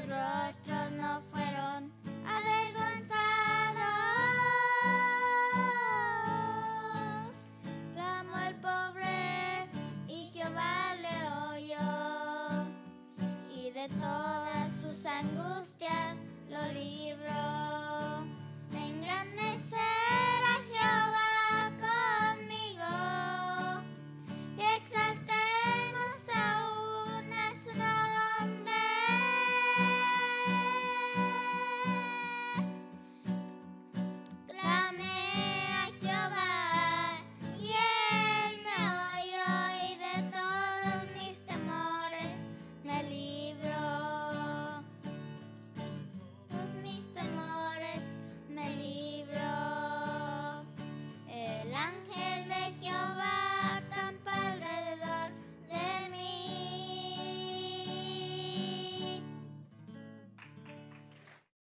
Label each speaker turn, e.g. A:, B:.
A: sus rostros no fueron avergonzados. Ramó el pobre y Jehová le oyó, y de todas sus angustias lo libró.